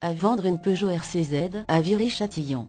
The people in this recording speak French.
À vendre une Peugeot RCZ à Viry-Châtillon.